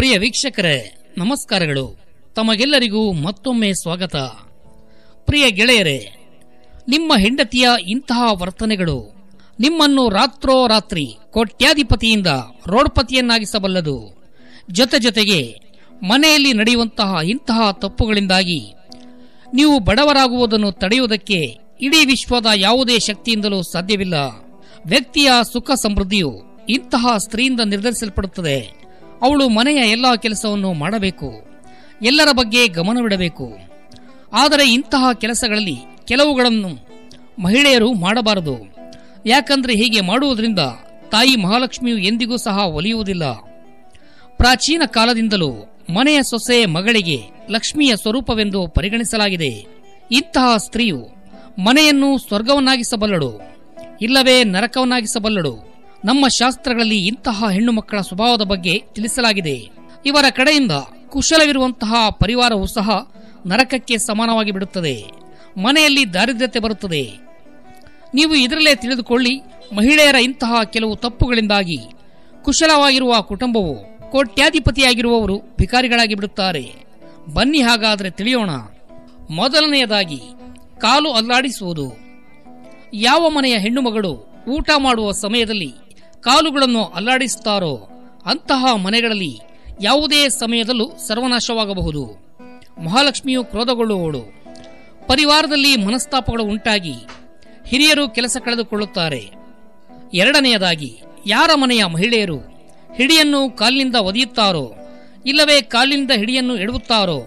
ಪ್ರಿಯ ವೀಕ್ಷಕರೇ, ನಮಸ್ಕಾರಗಳು. ತಮಗೆಲ್ಲರಿಗೂ ಮತ್ತೊಮ್ಮೆ ಸ್ವಾಗತ. ಪ್ರಿಯ ಗೆಳೆಯರೇ, ನಿಮ್ಮ ಹೆಂಡತಿಯ ಇಂತಹ ವರ್ತನೆಗಳು ನಿಮ್ಮನ್ನು ರಾತ್ರೋರಾತ್ರಿ ಕೋಟ್ಯಾಧಿಪತಿಯಿಂದ ರೋಡ್ಪತಿಯನ್ನಾಗಿಸಬಲ್ಲದು. ಜೊತೆ ಜೊತೆಗೆ ಮನೆಯಲ್ಲಿ ನಡೆಯುವಂತಹ ಇಂತಹ ತಪ್ಪುಗಳಿಂದಾಗಿ ನೀವು ಬಡವರಾಗುವುದನ್ನು ತಡೆಯುವುದಕ್ಕೆ ಇಡೀ ವಿಶ್ವದ ಯಾವುದೇ ಶಕ್ತಿಯಿಂದಲೂ ಸಾಧ್ಯವಿಲ್ಲ. ವ್ಯಕ್ತಿಯ ಸುಖ ಸಮೃದ್ಧಿಯು ಇಂತಹ ಸ್ತ್ರೀಯಿಂದ ನಿರ್ಧರಿಸಲ್ಪಡುತ್ತದೆ. ಅವಳು ಮನೆಯ ಎಲ್ಲ ಕೆಲಸವನ್ನು ಮಾಡಬೇಕು, ಎಲ್ಲರ ಬಗ್ಗೆ ಗಮನವಿಡಬೇಕು ಆದರೆ ಇಂತಹ ಕೆಲಸಗಳಲ್ಲಿ ಕೆಲವುಗಳನ್ನು ಮಹಿಳೆಯರು ಮಾಡಬಾರದು. ಯಾಕಂದ್ರೆ ಹೀಗೆ ಮಾಡುವುದರಿಂದ ತಾಯಿ ಮಹಾಲಕ್ಷ್ಮಿಯು ಎಂದಿಗೂ ಸಹ ಒಲಿಯುವುದಿಲ್ಲ. ಪ್ರಾಚೀನ ಕಾಲದಿಂದಲೂ ಮನೆಯ ಸೊಸೆ ಮಗಳಿಗೆ ಲಕ್ಷ್ಮಿಯ ಸ್ವರೂಪವೆಂದು ಪರಿಗಣಿಸಲಾಗಿದೆ. ಇಂತಹ ಸ್ತ್ರೀಯು ಮನೆಯನ್ನು ಸ್ವರ್ಗವನ್ನಾಗಿಸಬಲ್ಲಳು, ಇಲ್ಲವೇ ನರಕವನ್ನಾಗಿಸಬಲ್ಲಳು. ನಮ್ಮ ಶಾಸ್ತ್ರಗಳಲ್ಲಿ ಇಂತಹ ಹೆಣ್ಣು ಮಕ್ಕಳ ಸ್ವಭಾವದ ಬಗ್ಗೆ ತಿಳಿಸಲಾಗಿದೆ. ಇವರ ಕಡೆಯಿಂದ ಕುಶಲವಿರುವಂತಹ ಪರಿವಾರವು ಸಹ ನರಕಕ್ಕೆ ಸಮಾನವಾಗಿ ಬಿಡುತ್ತದೆ. ಮನೆಯಲ್ಲಿ ದಾರಿದ್ರ್ಯತೆ ಬರುತ್ತದೆ. ನೀವು ಇದರಲ್ಲೇ ತಿಳಿದುಕೊಳ್ಳಿ, ಮಹಿಳೆಯರ ಇಂತಹ ಕೆಲವು ತಪ್ಪುಗಳಿಂದಾಗಿ ಕುಶಲವಾಗಿರುವ ಕುಟುಂಬವು ಕೋಟ್ಯಾಧಿಪತಿಯಾಗಿರುವವರು ಭಿಕಾರಿಗಳಾಗಿ ಬಿಡುತ್ತಾರೆ. ಬನ್ನಿ ಹಾಗಾದರೆ ತಿಳಿಯೋಣ. ಮೊದಲನೆಯದಾಗಿ, ಕಾಲು ಅಲ್ಲಾಡಿಸುವುದು. ಯಾವ ಮನೆಯ ಹೆಣ್ಣು ಮಗಳು ಊಟ ಮಾಡುವ ಸಮಯದಲ್ಲಿ ಕಾಲುಗಳನ್ನು ಅಲ್ಲಾಡಿಸುತ್ತಾರೋ ಅಂತಹ ಮನೆಗಳಲ್ಲಿ ಯಾವುದೇ ಸಮಯದಲ್ಲೂ ಸರ್ವನಾಶವಾಗಬಹುದು. ಮಹಾಲಕ್ಷ್ಮಿಯು ಕ್ರೋಧಗೊಳ್ಳುವವಳು. ಪರಿವಾರದಲ್ಲಿ ಮನಸ್ತಾಪಗಳು ಉಂಟಾಗಿ ಹಿರಿಯರು ಕೆಲಸ ಕಳೆದುಕೊಳ್ಳುತ್ತಾರೆ. ಎರಡನೆಯದಾಗಿ, ಯಾರ ಮನೆಯ ಮಹಿಳೆಯರು ಹಿಡಿಯನ್ನು ಕಾಲಿನಿಂದ ಒದೆಯುತ್ತಾರೋ, ಇಲ್ಲವೇ ಕಾಲಿನಿಂದ ಹಿಡಿಯನ್ನು ಎಡುತ್ತಾರೋ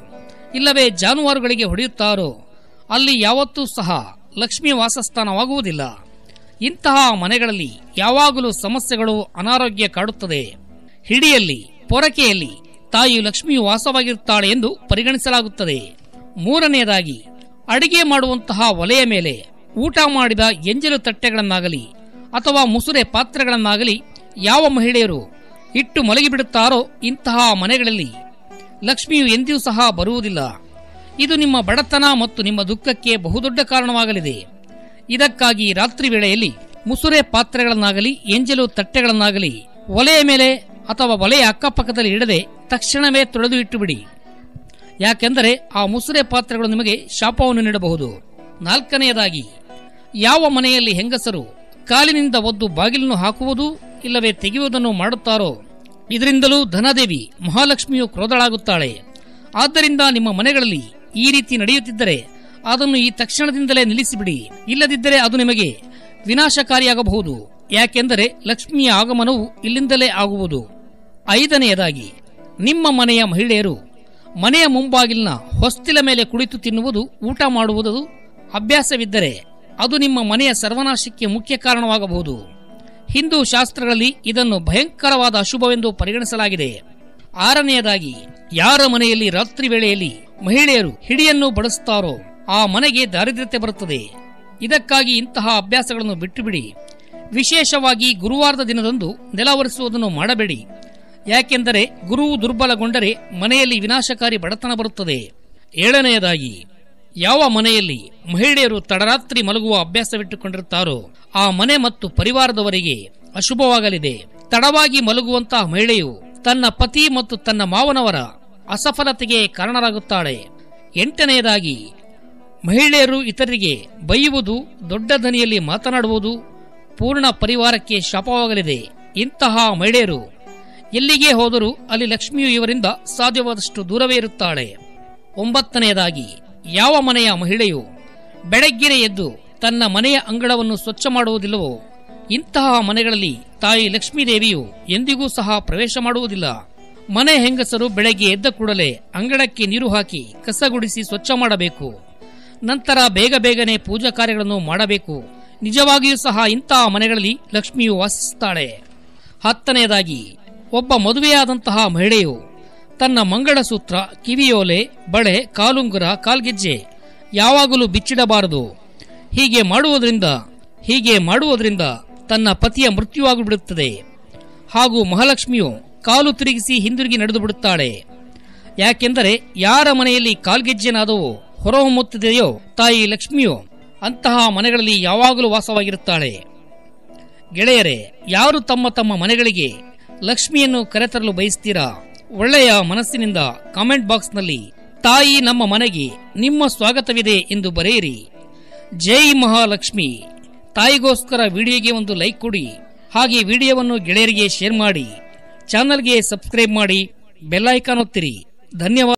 ಇಲ್ಲವೇ ಜಾನುವಾರುಗಳಿಗೆ ಹೊಡೆಯುತ್ತಾರೋ, ಅಲ್ಲಿ ಯಾವತ್ತೂ ಸಹ ಲಕ್ಷ್ಮಿ ವಾಸಸ್ಥಾನವಾಗುವುದಿಲ್ಲ. ಇಂತಹ ಮನೆಗಳಲ್ಲಿ ಯಾವಾಗಲೂ ಸಮಸ್ಯೆಗಳು ಅನಾರೋಗ್ಯ ಕಾಡುತ್ತದೆ. ಹಿಡಿಯಲ್ಲಿ, ಪೊರಕೆಯಲ್ಲಿ ತಾಯಿ ಲಕ್ಷ್ಮಿಯು ವಾಸವಾಗಿರುತ್ತಾಳೆ ಎಂದು ಪರಿಗಣಿಸಲಾಗುತ್ತದೆ. ಮೂರನೆಯದಾಗಿ, ಅಡಿಗೆ ಮಾಡುವಂತಹ ಒಲೆಯ ಮೇಲೆ ಊಟ ಮಾಡಿದ ಎಂಜಲು ತಟ್ಟೆಗಳನ್ನಾಗಲಿ ಅಥವಾ ಮುಸುರೆ ಪಾತ್ರೆಗಳನ್ನಾಗಲಿ ಯಾವ ಮಹಿಳೆಯರು ಇಟ್ಟು ಮಲಗಿಬಿಡುತ್ತಾರೋ ಇಂತಹ ಮನೆಗಳಲ್ಲಿ ಲಕ್ಷ್ಮಿಯು ಎಂದಿಯೂ ಸಹ ಬರುವುದಿಲ್ಲ. ಇದು ನಿಮ್ಮ ಬಡತನ ಮತ್ತು ನಿಮ್ಮ ದುಃಖಕ್ಕೆ ಬಹುದೊಡ್ಡ ಕಾರಣವಾಗಲಿದೆ. ಇದಕ್ಕಾಗಿ ರಾತ್ರಿ ವೇಳೆಯಲ್ಲಿ ಮುಸುರೆ ಪಾತ್ರೆಗಳನ್ನಾಗಲಿ ಎಂಜಲು ತಟ್ಟೆಗಳನ್ನಾಗಲಿ, ಒಲೆಯ ಮೇಲೆ ಅಥವಾ ಒಲೆಯ ಅಕ್ಕಪಕ್ಕದಲ್ಲಿ ಇಡದೆ ತಕ್ಷಣವೇ ತೊಳೆದು ಇಟ್ಟುಬಿಡಿ. ಯಾಕೆಂದರೆ ಆ ಮುಸುರೆ ಪಾತ್ರೆಗಳು ನಿಮಗೆ ಶಾಪವನ್ನು ನೀಡಬಹುದು. ನಾಲ್ಕನೆಯದಾಗಿ, ಯಾವ ಮನೆಯಲ್ಲಿ ಹೆಂಗಸರು ಕಾಲಿನಿಂದ ಒದ್ದು ಬಾಗಿಲನ್ನು ಹಾಕುವುದು ಇಲ್ಲವೇ ತೆಗೆಯುವುದನ್ನು ಮಾಡುತ್ತಾರೋ? ಇದರಿಂದಲೂ ಧನದೇವಿ ಮಹಾಲಕ್ಷ್ಮಿಯು ಕ್ರೋಧಳಾಗುತ್ತಾಳೆ. ಆದ್ದರಿಂದ ನಿಮ್ಮ ಮನೆಗಳಲ್ಲಿ ಈ ರೀತಿ ನಡೆಯುತ್ತಿದ್ದರೆ ಅದನ್ನು ಈ ತಕ್ಷಣದಿಂದಲೇ ನಿಲ್ಲಿಸಿಬಿಡಿ. ಇಲ್ಲದಿದ್ದರೆ ಅದು ನಿಮಗೆ ವಿನಾಶಕಾರಿಯಾಗಬಹುದು. ಯಾಕೆಂದರೆ ಲಕ್ಷ್ಮಿಯ ಆಗಮನವು ಇಲ್ಲಿಂದಲೇ ಆಗುವುದು. ಐದನೆಯದಾಗಿ, ನಿಮ್ಮ ಮನೆಯ ಮಹಿಳೆಯರು ಮನೆಯ ಮುಂಬಾಗಿಲಿನ ಹೊಸ್ತಿಲ ಮೇಲೆ ಕುಳಿತು ತಿನ್ನುವುದು ಊಟ ಮಾಡುವುದು ಅಭ್ಯಾಸವಿದ್ದರೆ ಅದು ನಿಮ್ಮ ಮನೆಯ ಸರ್ವನಾಶಕ್ಕೆ ಮುಖ್ಯ ಕಾರಣವಾಗಬಹುದು. ಹಿಂದೂ ಶಾಸ್ತ್ರಗಳಲ್ಲಿ ಇದನ್ನು ಭಯಂಕರವಾದ ಅಶುಭವೆಂದು ಪರಿಗಣಿಸಲಾಗಿದೆ. ಆರನೆಯದಾಗಿ, ಯಾರ ಮನೆಯಲ್ಲಿ ರಾತ್ರಿ ವೇಳೆಯಲ್ಲಿ ಮಹಿಳೆಯರು ಹಿಡಿಯನ್ನು ಬಳಸುತ್ತಾರೋ ಆ ಮನೆಗೆ ದಾರಿದ್ರ್ಯತೆ ಬರುತ್ತದೆ. ಇದಕ್ಕಾಗಿ ಇಂತಹ ಅಭ್ಯಾಸಗಳನ್ನು ಬಿಟ್ಟುಬಿಡಿ. ವಿಶೇಷವಾಗಿ ಗುರುವಾರದ ದಿನದಂದು ನೆಲ ಒರೆಸುವುದನ್ನು ಮಾಡಬೇಡಿ. ಯಾಕೆಂದರೆ ಗುರು ದುರ್ಬಲಗೊಂಡರೆ ಮನೆಯಲ್ಲಿ ವಿನಾಶಕಾರಿ ಬಡತನ ಬರುತ್ತದೆ. ಏಳನೆಯದಾಗಿ, ಯಾವ ಮನೆಯಲ್ಲಿ ಮಹಿಳೆಯರು ತಡರಾತ್ರಿ ಮಲಗುವ ಅಭ್ಯಾಸವಿಟ್ಟುಕೊಂಡಿರುತ್ತಾರೋ, ಆ ಮನೆ ಮತ್ತು ಪರಿವಾರದವರಿಗೆ ಅಶುಭವಾಗಲಿದೆ. ತಡವಾಗಿ ಮಲಗುವಂತಹ ಮಹಿಳೆಯು ತನ್ನ ಪತಿ ಮತ್ತು ತನ್ನ ಮಾವನವರ ಅಸಫಲತೆಗೆ ಕಾರಣರಾಗುತ್ತಾಳೆ. ಎಂಟನೆಯದಾಗಿ ಮಹಿಳೆಯರು ಇತರರಿಗೆ ಬೈಯುವುದು, ದೊಡ್ಡ ದನಿಯಲ್ಲಿ ಮಾತನಾಡುವುದು ಪೂರ್ಣ ಪರಿವಾರಕ್ಕೆ ಶಾಪವಾಗಲಿದೆ. ಇಂತಹ ಮಹಿಳೆಯರು ಎಲ್ಲಿಗೆ ಹೋದರೂ ಅಲ್ಲಿ ಲಕ್ಷ್ಮಿಯು ಇವರಿಂದ ಸಾಧ್ಯವಾದಷ್ಟು ದೂರವೇ ಇರುತ್ತಾಳೆ. ಒಂಬತ್ತನೆಯದಾಗಿ, ಯಾವ ಮನೆಯ ಮಹಿಳೆಯು ಬೆಳಗ್ಗೆ ಎದ್ದು ತನ್ನ ಮನೆಯ ಅಂಗಳವನ್ನು ಸ್ವಚ್ಛ ಮಾಡುವುದಿಲ್ಲವೋ, ಇಂತಹ ಮನೆಗಳಲ್ಲಿ ತಾಯಿ ಲಕ್ಷ್ಮೀದೇವಿಯು ಎಂದಿಗೂ ಸಹ ಪ್ರವೇಶ ಮಾಡುವುದಿಲ್ಲ. ಮನೆ ಹೆಂಗಸರು ಬೆಳಗ್ಗೆ ಎದ್ದ ಕೂಡಲೇ ಅಂಗಳಕ್ಕೆ ನೀರು ಹಾಕಿ ಕಸಗುಡಿಸಿ ಸ್ವಚ್ಛ ಮಾಡಬೇಕು. ನಂತರ ಬೇಗ ಬೇಗನೆ ಪೂಜಾ ಕಾರ್ಯಗಳನ್ನು ಮಾಡಬೇಕು. ನಿಜವಾಗಿಯೂ ಸಹ ಇಂತಹ ಮನೆಗಳಲ್ಲಿ ಲಕ್ಷ್ಮಿಯು ವಾಸಿಸುತ್ತಾಳೆ. ಹತ್ತನೆಯದಾಗಿ, ಒಬ್ಬ ಮದುವೆಯಾದಂತಹ ಮಹಿಳೆಯು ತನ್ನ ಮಂಗಳಸೂತ್ರ, ಕಿವಿಯೋಲೆ, ಬಳೆ, ಕಾಲುಂಗುರ, ಕಾಲ್ಗೆಜ್ಜೆ ಯಾವಾಗಲೂ ಬಿಚ್ಚಿಡಬಾರದು. ಹೀಗೆ ಮಾಡುವುದರಿಂದ ಹೀಗೆ ಮಾಡುವುದರಿಂದ ತನ್ನ ಪತಿಯ ಮೃತ್ಯುವಾಗಿಬಿಡುತ್ತದೆ. ಹಾಗೂ ಮಹಾಲಕ್ಷ್ಮಿಯು ಕಾಲು ತಿರುಗಿಸಿ ಹಿಂದಿರುಗಿ ನಡೆದು ಬಿಡುತ್ತಾಳೆ ಯಾಕೆಂದರೆ ಯಾರ ಮನೆಯಲ್ಲಿ ಕಾಲ್ಗೆಜ್ಜೆನಾದವೋ ಹೊರಹೊಮ್ಮುತ್ತಿದೆಯೋ ತಾಯಿ ಲಕ್ಷ್ಮಿಯು, ಅಂತಹ ಮನೆಗಳಲ್ಲಿ ಯಾವಾಗಲೂ ವಾಸವಾಗಿರುತ್ತಾಳೆ. ಗೆಳೆಯರೇ, ಯಾರು ತಮ್ಮ ತಮ್ಮ ಮನೆಗಳಿಗೆ ಲಕ್ಷ್ಮಿಯನ್ನು ಕರೆತರಲು ಬಯಸ್ತೀರಾ? ಒಳ್ಳೆಯ ಮನಸ್ಸಿನಿಂದ ಕಾಮೆಂಟ್ ಬಾಕ್ಸ್ನಲ್ಲಿ, ತಾಯಿ ನಮ್ಮ ಮನೆಗೆ ನಿಮ್ಮ ಸ್ವಾಗತವಿದೆ ಎಂದು ಬರೆಯಿರಿ. ಜೈ ಮಹಾಲಕ್ಷ್ಮಿ. ತಾಯಿಗೋಸ್ಕರ ವಿಡಿಯೋಗೆ ಒಂದು ಲೈಕ್ ಕೊಡಿ. ಹಾಗೆ ವಿಡಿಯೋವನ್ನು ಗೆಳೆಯರಿಗೆ ಶೇರ್ ಮಾಡಿ. ಚಾನಲ್ಗೆ ಸಬ್ಸ್ಕ್ರೈಬ್ ಮಾಡಿ. ಬೆಲ್ಲೈಕಾನ್ ಒತ್ತಿರಿ. ಧನ್ಯವಾದ.